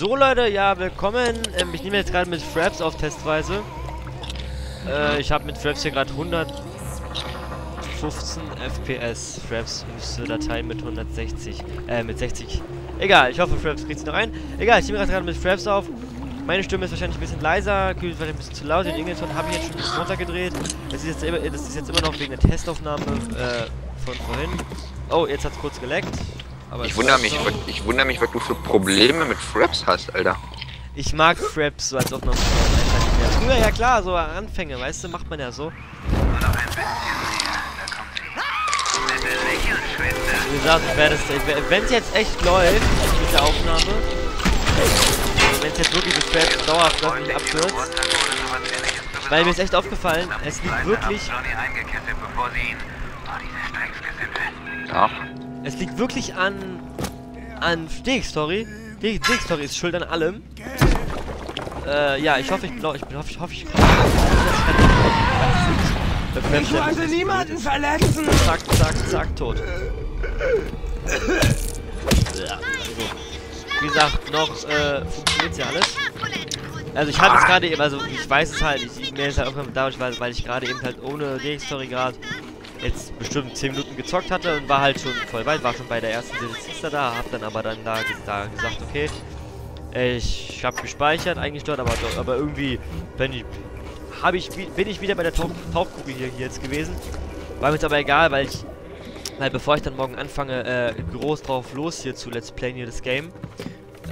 So Leute, ja, willkommen. Ähm, ich nehme jetzt gerade mit Fraps auf Testweise. Äh, ich habe mit Fraps hier gerade 115 FPS. Fraps müsste Datei mit 160, äh, mit 60. Egal, ich hoffe Fraps kriegt sie noch rein. Egal, ich nehme gerade mit Fraps auf. Meine Stimme ist wahrscheinlich ein bisschen leiser, Kühl ist wahrscheinlich ein bisschen zu laut. Den Ingleton habe ich jetzt schon ein bisschen runtergedreht. Das ist jetzt immer, das ist jetzt immer noch wegen der Testaufnahme äh, von vorhin. Oh, jetzt hat es kurz geleckt. Aber ich wundere mich, was, ich wundere mich, was du für Probleme mit Fraps hast, Alter. Ich mag Fraps so als ob einfach Früher ja klar, so Anfänge, weißt du, macht man ja so. Wie gesagt, ich werde es, wenn es jetzt echt läuft mit der Aufnahme, wenn es jetzt wirklich mit Fraps dauerhaft nicht abstürzt, weil mir ist echt aufgefallen, es liegt wirklich... Ja. Es liegt wirklich an... an Steg-Story. Steg-Story ist schuld an allem. Äh, ja, ich hoffe, ich glaube, ich bin, hoffe, ich hoffe, ich Ich wollte niemanden verletzen! Zack, zack, zack, tot. Wie gesagt, noch, äh, funktioniert ja alles. Also ich habe jetzt gerade eben, also ich weiß es halt, ich, mir ist halt aufgefallen dadurch, weil, weil ich gerade eben halt ohne DX-Story gerade jetzt bestimmt 10 Minuten gezockt hatte und war halt schon voll weit, war schon bei der ersten Sister da, hab dann aber dann da, da gesagt, okay, ich habe gespeichert eigentlich dort, aber, aber irgendwie bin ich, hab ich, bin ich wieder bei der Tauch, Tauchkugel hier, hier jetzt gewesen. War mir jetzt aber egal, weil ich, weil bevor ich dann morgen anfange, äh, groß drauf los hier zu Let's Play hier das Game,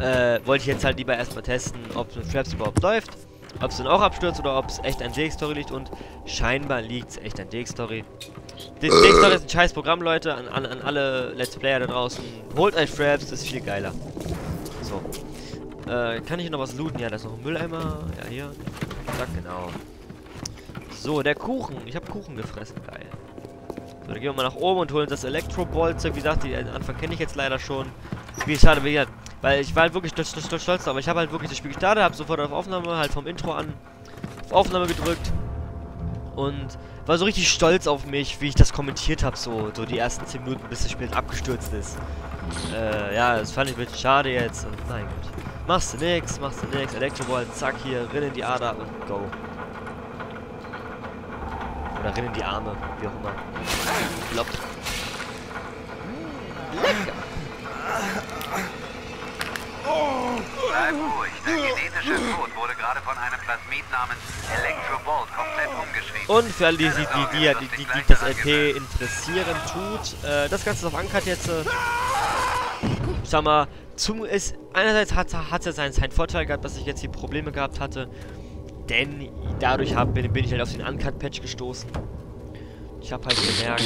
äh, wollte ich jetzt halt lieber erstmal testen, ob mit Traps überhaupt läuft. Ob es dann auch abstürzt oder ob es echt an DX-Story liegt und scheinbar liegt es echt an DX-Story. DX-Story ist ein scheiß Programm, Leute, an, an, an, alle Let's Player da draußen. Holt euch Fraps, das ist viel geiler. So. Äh, kann ich hier noch was looten? Ja, da ist noch ein Mülleimer. Ja, hier. Zack, genau. So, der Kuchen. Ich habe Kuchen gefressen, geil. So, dann gehen wir mal nach oben und holen das Elektro-Ball-Zeug. Wie gesagt, den Anfang kenne ich jetzt leider schon. Wie schade, wie gesagt, weil ich war halt wirklich stolz, stolz, stolz aber ich habe halt wirklich das Spiel gestartet, habe sofort auf Aufnahme, halt vom Intro an auf Aufnahme gedrückt und war so richtig stolz auf mich, wie ich das kommentiert habe, so, so die ersten 10 Minuten, bis das Spiel abgestürzt ist. Äh, ja, das fand ich ein bisschen schade jetzt und nein gut. Machst du nix, machst du nix, Elektroball, zack hier, rinn in die Ader und go. Oder rinn in die Arme, wie auch immer. Blopp. Lecker. Bleib ruhig, der genetische Code wurde gerade von einem Plasmid namens Electrobolt komplett umgeschrieben. Und für alle, die, die, die, die, das LP interessieren tut, äh, das Ganze ist auf Uncut jetzt, äh, ich sag mal, zum, ist, einerseits hat es ja seinen, seinen Vorteil gehabt, dass ich jetzt hier Probleme gehabt hatte, denn dadurch hab, bin, bin ich halt auf den Uncut-Patch gestoßen. Ich habe halt gemerkt,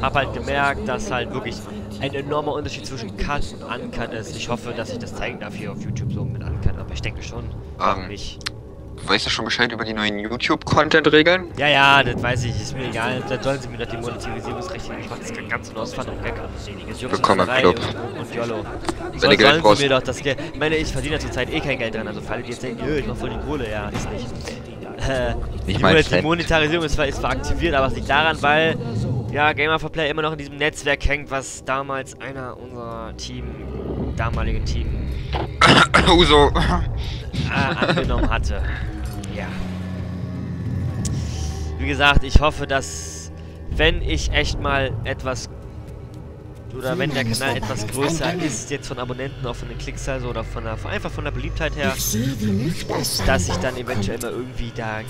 habe halt gemerkt, dass halt wirklich ein enormer Unterschied zwischen Cut und Uncut ist. Ich hoffe, dass ich das zeigen darf hier auf YouTube so mit Uncut, aber ich denke schon. Um, nicht. Weißt du schon Bescheid über die neuen YouTube-Content-Regeln? Ja, ja, das weiß ich, ist mir egal. Da sollen sie mir doch die Monetarisierungsrechte Ich mach das ganz nur aus Fun und Gag an. Willkommen im Club. Und, und YOLO. Wenn Geld sollen sie mir doch das Geld... Ich meine, ich verdiene zurzeit eh kein Geld dran, also fallen die jetzt denken, ich mach voll die Kohle, ja, ist nicht. Äh, ich die, mein, die Monetarisierung ist zwar, ist zwar aktiviert, aber es liegt daran, weil ja, Gamer for Player immer noch in diesem Netzwerk hängt, was damals einer unserer Team, damaligen Team, Uso, äh, angenommen hatte. Ja. Wie gesagt, ich hoffe, dass wenn ich echt mal etwas oder wenn der Kanal etwas größer ist, jetzt von Abonnenten, auch von den Klicks oder von der, einfach von der Beliebtheit her, dass ich dann eventuell mal irgendwie da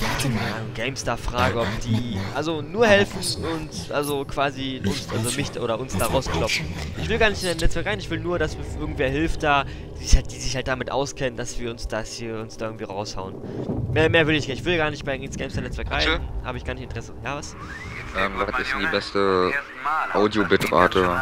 GameStar frage, ob die also nur helfen und also quasi uns, also mich oder uns da rausklopfen. Ich will gar nicht in ein Netzwerk rein, ich will nur, dass mir irgendwer hilft da, die sich, halt, die sich halt damit auskennen, dass wir uns das hier uns da irgendwie raushauen. Mehr, mehr will ich nicht. Ich will gar nicht bei ins GameStar Netzwerk rein. Habe ich gar nicht Interesse. Ja, was? Ähm, was ist denn die beste Audio-Bitrate?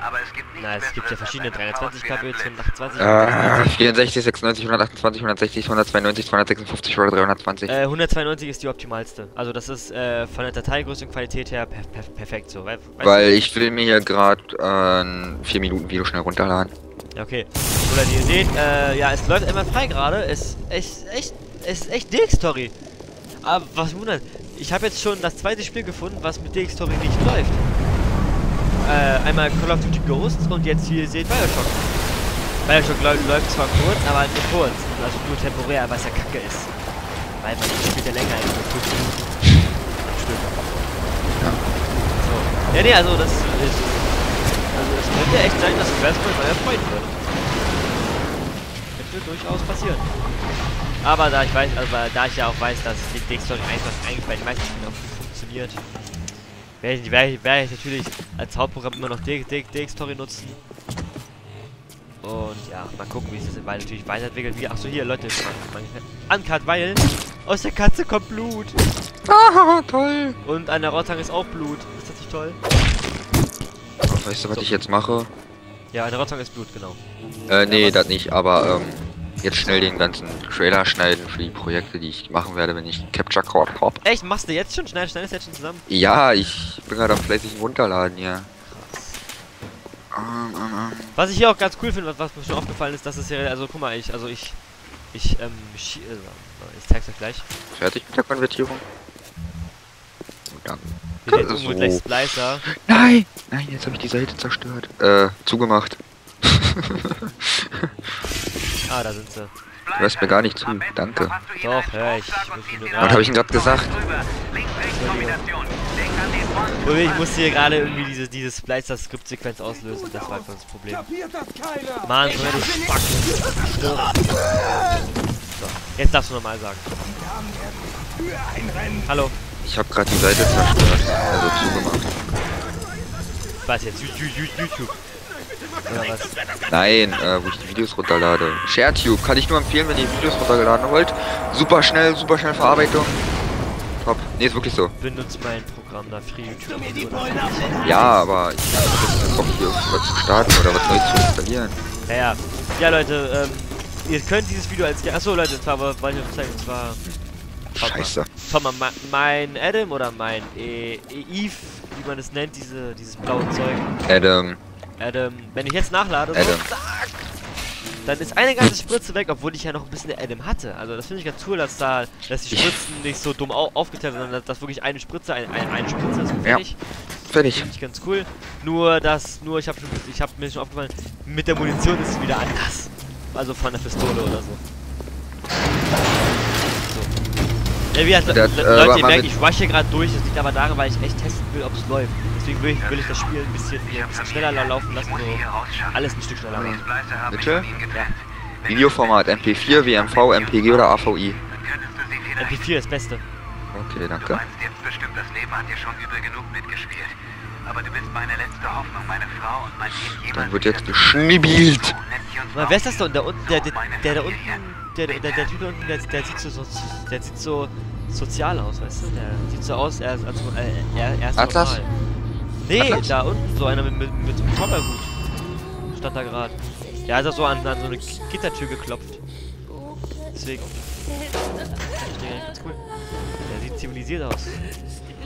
Aber es gibt nicht Na, es gibt ja verschiedene 320 kb, 128 äh, 64, 96, 128, 160, 192, 256 oder 320. Äh, 192 ist die optimalste. Also das ist äh, von der Dateigröße und Qualität her per per perfekt so. Weil, Weil ich will mir hier gerade äh, ein 4 Minuten Video schnell runterladen. Ja, okay. Oder ihr seht, äh, ja, es läuft immer frei gerade. Es ist echt, es ist echt DX-Story. Aber was wundert, ich habe jetzt schon das zweite Spiel gefunden, was mit DX-Story nicht läuft. Äh, einmal Call of Duty Ghosts und jetzt hier seht Bioshock. Bioshock läu- läuft zwar kurz, aber nur kurz. Also nur temporär, was ja kacke ist. Weil man spielt ja länger als nur 5 Minuten. Stück. Ja. So. Ja, nee, also das ist. Also es könnte echt sein, dass Crashpoint neuer Freund wird. Könnte durchaus passieren. Aber da ich weiß, also da ich ja auch weiß, dass die Dick-Story einfach eigentlich bei den meisten Spielen auch funktioniert, werde ich, werde ich, werde ich natürlich als Hauptprogramm immer noch Dick-Story nutzen. Und ja, mal gucken, wie sich das weil natürlich weiterentwickelt. Wie, achso, hier, Leute, Uncut, weil aus der Katze kommt Blut. Ah, toll. Und an der Rottang ist auch Blut. Ist das nicht toll? Weißt du, was So. ich jetzt mache? Ja, an der Rottang ist Blut, genau. Äh, nee, was? das nicht, aber, ähm, jetzt schnell den ganzen Trailer schneiden für die Projekte, die ich machen werde, wenn ich Capture Card hab. Echt, machst du jetzt schon? Schneidest du jetzt schon zusammen? Ja, ich bin gerade am fleißigen Runterladen hier. Ähm, ähm, ähm. Was ich hier auch ganz cool finde, was, was mir schon aufgefallen ist, dass es hier, also guck mal, ich, also ich, ich, ähm, ich, äh, ich zeig's euch gleich. Fertig mit der Konvertierung? Und dann. Wir jetzt So. gleich Splicer. Nein! Nein, jetzt habe ich die Seite zerstört. Äh, zugemacht. Ah, da sind sie. Du hörst mir gar nicht zu. Danke. Doch, hör ich. Was habe ich denn gerade gesagt? Ui, ich musste hier gerade irgendwie diese, diese Splicer-Skript-Sequenz auslösen. Das war einfach das Problem. Mann, wieder du Spack. Stirb. So, jetzt darfst du normal sagen. Hallo. Ich habe gerade die Seite zerstört. Also zugemacht. Was jetzt? Ju- YouTube. Oder was? Nein, äh, wo ich die Videos runterlade. ShareTube kann ich nur empfehlen, wenn ihr Videos runtergeladen wollt. Super schnell, super schnell Verarbeitung. Top. Nee, ist wirklich so. Benutzt mein Programm da Free YouTube. Ja, aber ich habe jetzt Bock hier was zu starten oder was Neues zu installieren. Ja, ja. Ja, Leute, ähm, ihr könnt dieses Video als... Achso, Leute, und zwar wollte ich euch zeigen, und zwar... Schaut mal. Scheiße. Mal, ma- mein Adam oder mein e e Eve, wie man es nennt, diese, dieses blaue Zeug. Adam. Adam, wenn ich jetzt nachlade, so, zack, dann ist eine ganze Spritze weg, obwohl ich ja noch ein bisschen Adam hatte. Also das finde ich ganz cool, dass da, dass die Spritzen nicht so dumm au aufgeteilt sind, sondern dass, dass wirklich eine Spritze, ein, ein, eine Spritze ist und Ja. fertig. Fertig. Finde ich ganz cool. Nur das, nur ich habe ich habe mir schon aufgefallen, mit der Munition ist es wieder anders. Also von der Pistole oder so. Ja, wie gesagt, Das, äh, Leute, war ihr merkt, ich rushe hier gerade durch. Das liegt aber daran, weil ich echt testen will, ob es läuft. Deswegen will ich, will ich das Spiel ein bisschen, hier ein bisschen schneller la- laufen lassen. So alles ein Stück schneller machen. Bitte? Videoformat MP4, WMV, MPG oder AVI. MP4 ist das Beste. Okay, Du danke. meinst jetzt bestimmt, das Leben hat dir schon übel genug mitgespielt. Aber du bist meine letzte Hoffnung, meine Frau und mein Leben jemals Dann wird jetzt geschnibbelt. wer ist das da unten? Der, unten, der, der, der da unten, der, der, der, der Typ da unten, der, der sieht so, so, der sieht so sozial aus, weißt du? Der sieht so aus, er ist, also, äh, er, er ist Atlas? normal. Nee, Atlas? da unten, so einer mit, mit, mit so einem Cowboyhut. Stand da gerade. Der hat auch so an, an so eine Gittertür geklopft. Deswegen. Ich denke, ganz cool. Der sieht zivilisiert aus.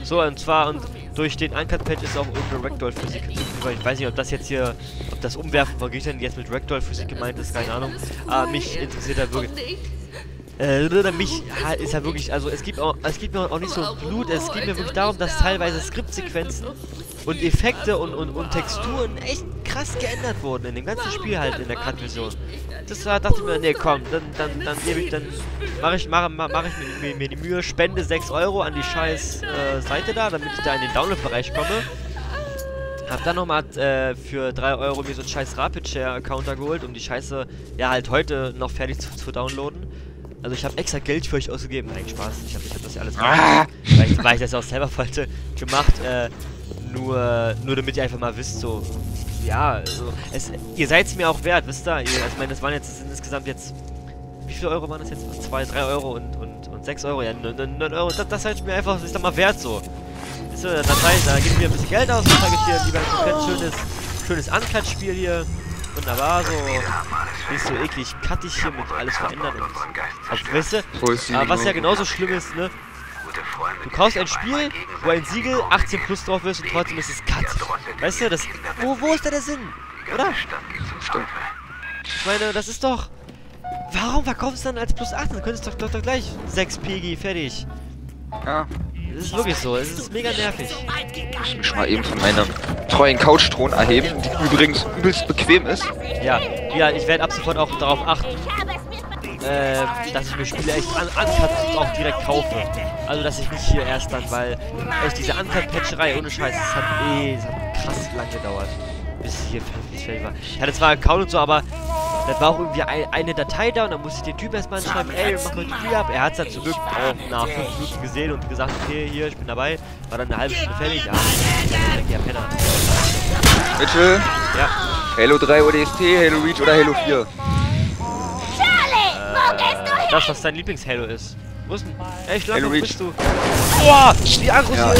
So, und zwar, und durch den Uncut-Patch ist auch irgendeine Ragdoll-Physik hinzugefügt. Ich weiß nicht, ob das jetzt hier, ob das Umwerfen von Gegnern jetzt mit Ragdoll-Physik gemeint ist, keine Ahnung. Aber mich interessiert halt wirklich. Äh, mich ist ja wirklich, also es gibt auch, es geht mir auch nicht so Blut, es geht mir wirklich darum, dass teilweise Skriptsequenzen und Effekte und, und, und Texturen echt krass geändert wurden in dem ganzen Spiel halt in der Cut-Version. Das war, dachte ich mir, nee komm, dann, dann, dann gebe ich, dann mache ich, mache, mache ich mir, mir, mir die Mühe, spende 6 Euro an die scheiß äh, Seite da, damit ich da in den Download-Bereich komme. Hab dann nochmal äh, für 3 Euro mir so einen scheiß Rapid Share Counter geholt, um die Scheiße ja halt heute noch fertig zu, zu downloaden. Also ich habe extra Geld für euch ausgegeben. Nein, Spaß. Ich habe hab das ja alles Ah! weil, ich, weil ich das auch selber wollte, gemacht. Äh, nur, nur damit ihr einfach mal wisst, so, ja, also, es, ihr seid mir auch wert, wisst ihr? also, ich meine, das waren jetzt, das insgesamt jetzt, wie viele Euro waren das jetzt? 2, 3 Euro und, und, und 6 Euro, ja, 9, 9 Euro, das, das seid mir einfach, ist doch mal wert, so. Wisst ihr, das heißt, da geben wir ein bisschen Geld aus, dann sage ich hier lieber ein komplett schönes, schönes Uncut-Spiel hier. Wunderbar, so, nicht so eklig cuttig hier mit alles verändern und, aber, weißt du, aber was ja genauso schlimm ist, ne, Du kaufst ein Spiel, wo ein Siegel 18 plus drauf ist und trotzdem ist es Cut. Weißt du, das. Wo, wo ist da der Sinn? Oder? Stimmt. Ich meine, das ist doch. Warum verkaufst du dann als plus 18? Dann könntest du doch, doch, doch gleich 6 PG fertig. Ja, Das ist wirklich so, es ist mega nervig. ich muss mich mal eben von meinem treuen Couchthron erheben, die übrigens übelst bequem ist. Ja, ja, ich werde ab sofort auch darauf achten, äh, dass ich mir Spiele echt an Uncut auch direkt kaufe. Also, dass ich nicht hier erst dann, weil echt diese Uncut-Patcherei ohne Scheiß, das hat eh, das hat krass lang gedauert, bis es hier fertig war. Ich hatte zwar einen Account und so, aber dann war auch irgendwie ein, eine Datei da und dann musste ich den Typ erstmal schreiben, ey, mach mal die Tür ab. Er hat es dann zum Glück auch nach 5 Minuten gesehen und gesagt, okay, hier, ich bin dabei. War dann eine halbe Stunde fertig. Ja, ja, Penner. Mitchell, Ja, Halo 3 ODST, Halo Reach oder Halo 4? Das, was dein Lieblings-Halo ist. Wo ist denn? Echt, lange Halo wo bist du? Boah, wie aggressiv Ja,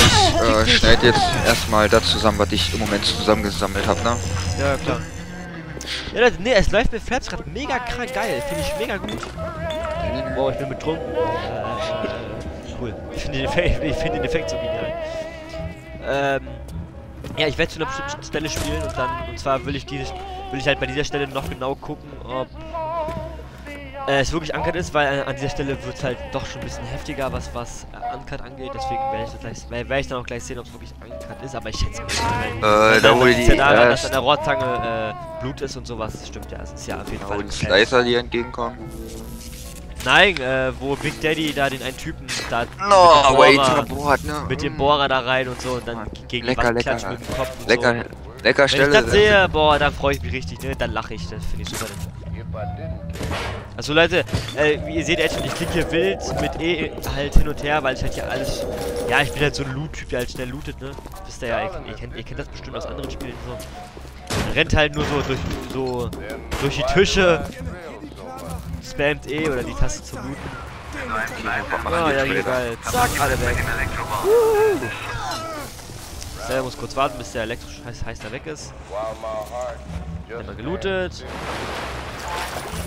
ich äh, schneide jetzt erstmal das zusammen, was ich im Moment zusammengesammelt habe, ne? Ja, klar. Ja, das, nee, es läuft mit Flaps gerade mega krank geil. Finde ich mega gut. Boah, ich bin betrunken. Äh, cool. Ich finde den, Effekt- ich find den Effekt so genial. Ähm, ja, ich werde zu einer bestimmten Stelle spielen und dann, und zwar will ich diese, will ich halt bei dieser Stelle noch genau gucken, ob äh, es wirklich Uncut ist, weil äh, an dieser Stelle wird es halt doch schon ein bisschen heftiger, was was äh, Uncut angeht. Deswegen werde ich, das gleich- werd- werd ich dann auch gleich sehen, ob es wirklich Uncut ist. Aber ich schätze mal. Äh, da wo die, ja daran, äh, dass an der Rohrzange äh, Blut ist und sowas. Das stimmt ja. Es ist ja auf jeden Fall. wo die ein Slicer dir entgegenkommen. Nein, äh, wo Big Daddy da den einen Typen da No, mit, wait, dem Bohrer, Board, ne? mit dem Bohrer da rein und so und dann gegen Lecker, die Wand lecker, klatschen mit dem Kopf und Lecker, so. lecker Wenn Stelle. ich das sehe, boah, dann freue ich mich richtig, ne? Dann lache ich, das finde ich super. Also Leute, äh, wie ihr seht echt, ich klicke hier wild mit E halt hin und her, weil ich halt hier alles. Ja, ich bin halt so ein Loot-Typ, der halt schnell lootet, ne? Wisst ihr ja, ihr, kennt, ihr kennt das bestimmt aus anderen Spielen so. Man rennt halt nur so durch so durch die Tische, spammt E oder die Taste zum Looten. So ein Schleifer. Ah, ja, geil. Zack, alle weg. Im Elektroball. Der muss kurz warten, bis der elektrisch heiß, heiß da weg ist. Dann mal gelootet.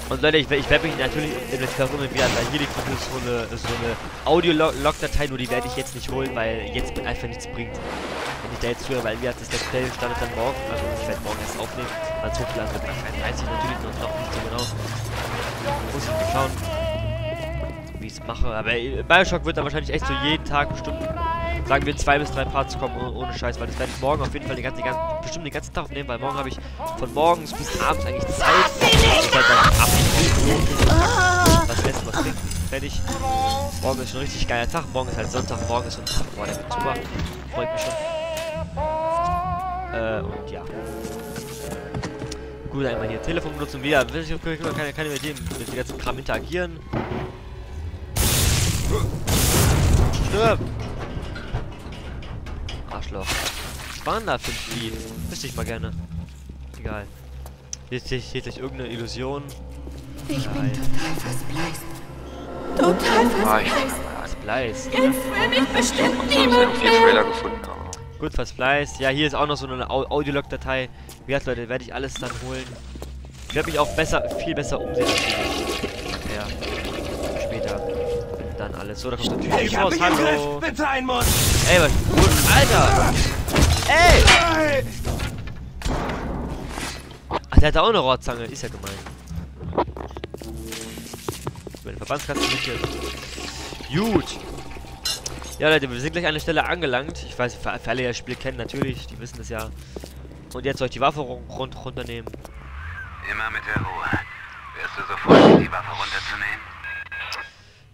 Und Leute, ich, ich werde mich natürlich in der Versuche wieder, weil hier liegt so eine, so eine Audio-Log-Datei, nur die werde ich jetzt nicht holen, weil jetzt einfach nichts bringt. Wenn ich da jetzt höre, weil wie hat das Let's Play startet dann morgen, also ich werde morgen erst aufnehmen, weil es hochgeladen wird, weiß ich natürlich noch, noch nicht so genau. Muss ich mal schauen, wie ich es mache. Aber äh, Bioshock wird dann wahrscheinlich echt so jeden Tag bestimmt, sagen wir, zwei bis drei Parts kommen, oh- ohne Scheiß, weil das werde ich morgen auf jeden Fall den ganzen, den ganzen, bestimmt den ganzen Tag aufnehmen, weil morgen habe ich von morgens bis abends eigentlich Zeit. Ich werde dann ab was essen, was trinken, fertig. Morgen ist schon ein richtig geiler Tag, morgen ist halt Sonntag, morgen ist ein Tag, boah, der wird super, freut mich schon. Äh, und ja. Gut, einmal hier Telefon benutzen, wieder, will ich keine, keine mit dem, mit dem ganzen Kram interagieren. Stirb! Arschloch. Was war denn da für ein Vieh? Wüsste ich mal gerne. Egal. Hier ist, hier gleich irgendeine Illusion. Ich bin Nein. total verspeist. Total verspeist. Was Bleist. Jetzt will mich bestimmt niemand mehr. Trailer gefunden. aber- Gut, Versplice. Ja, hier ist auch noch so eine Au Audiolog-Datei. Wie gesagt, Leute, werde ich alles dann holen. Ich werde mich auch besser, viel besser umsehen. Ja. Später. Dann alles. So, da kommt der Typ Ich hab raus. Hallo. Bitte ein Mund. Ey, was? Alter! Ey! Ach, der hat da auch eine Rohrzange. Ist ja gemein. Meine Verbandskasten sind hier. Gut. Ja, Leute, wir sind gleich an der Stelle angelangt. Ich weiß, für, für alle, die das Spiel kennen, natürlich. Die wissen das ja. Und jetzt soll ich die Waffe run run runternehmen. Immer mit der Ruhe. Wärst du so freundlich, die Waffe runterzunehmen?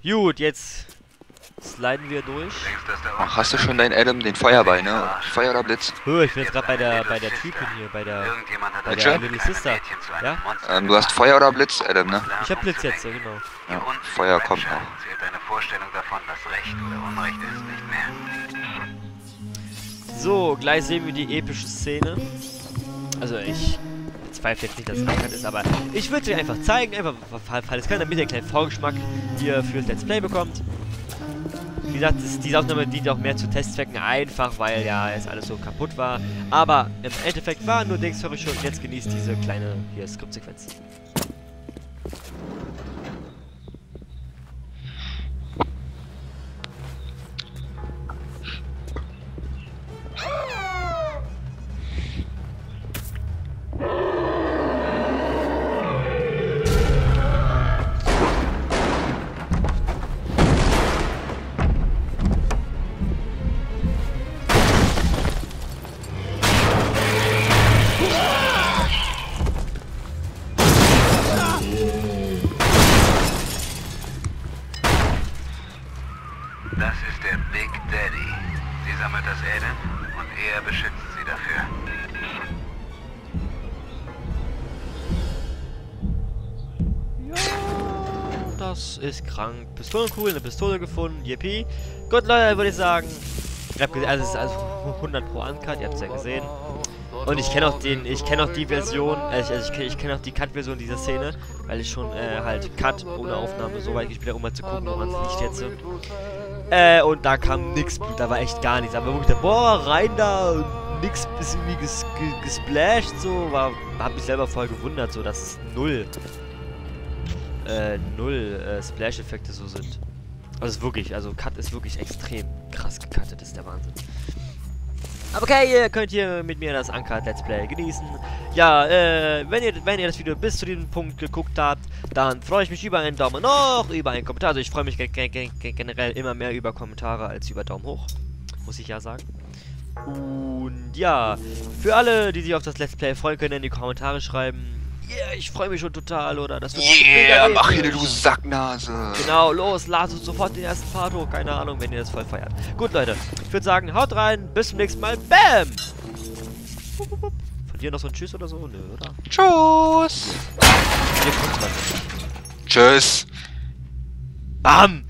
Gut, jetzt sliden wir durch. Ach, hast du schon deinen Adam, den Feuerball, ne? Feuer oder Blitz? Hö, ich bin jetzt gerade bei der bei der Typin hier, bei der. Irgendjemand hat Bei das der Little Sister. Ja? Ähm, du hast Feuer oder Blitz, Adam, ne? Ich hab Blitz jetzt, ja genau. Ja, Feuer kommt noch. Zählt deine Vorstellung davon, was Recht oder Unrecht ist, nicht mehr. So, gleich sehen wir die epische Szene. Also ich bezweifle jetzt nicht, dass es bekannt ist, aber ich würde sie einfach zeigen, einfach fall- falls keiner, damit ihr einen kleinen Vorgeschmack hier fürs Let's Play bekommt. Wie gesagt, das, diese Aufnahme dient auch mehr zu Testzwecken, einfach weil ja es alles so kaputt war. Aber im Endeffekt war nur Dings für schon. Jetzt genießt diese kleine hier Skriptsequenz. Das ist der Big Daddy. Sie sammelt das Elend und er beschützt sie dafür. Das ist krank. Pistolenkugel, eine Pistole gefunden. Yippie. Gut, Leute, würde ich sagen. Also, es ist also 100 pro Uncut, ihr habt es ja gesehen. Und ich kenne auch den, ich kenne auch die Version, also ich, also ich kenne ich kenn auch die Cut-Version dieser Szene, weil ich schon äh, halt Cut ohne Aufnahme so weit gespielt habe, um mal zu gucken, woran es liegt jetzt. Äh, und da kam nix, da war echt gar nichts. Aber wirklich, da, boah, rein da nix ist irgendwie ges, ges, gesplasht, so, war, hab mich selber voll gewundert, so, dass es null, äh, null äh, Splash-Effekte so sind. Also wirklich, also Cut ist wirklich extrem krass gecuttet, ist der Wahnsinn. Aber okay, ihr könnt hier mit mir das Uncut Let's Play genießen. Ja, äh, wenn ihr, wenn ihr das Video bis zu diesem Punkt geguckt habt, dann freue ich mich über einen Daumen hoch, über einen Kommentar. Also ich freue mich ge ge ge generell immer mehr über Kommentare als über Daumen hoch. Muss ich ja sagen. Und ja, für alle, die sich auf das Let's Play freuen, können in die Kommentare schreiben. Yeah, ich freue mich schon total, oder? Das wird Yeah, mach hier episch. du Sacknase. Genau, los, ladet sofort den ersten Part hoch. Keine Ahnung, wenn ihr das voll feiert. Gut, Leute. Ich würde sagen, haut rein. Bis zum nächsten Mal. Bam! Von dir noch so ein Tschüss oder so? Nö, oder? Tschüss. Tschüss. Bam!